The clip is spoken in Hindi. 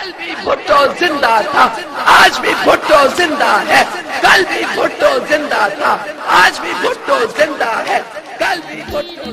कल भी भुट्टो ज़िंदा था, आज भी भुट्टो ज़िंदा है। कल भी भुट्टो ज़िंदा था, आज भी भुट्टो ज़िंदा है। कल भी भुट्टो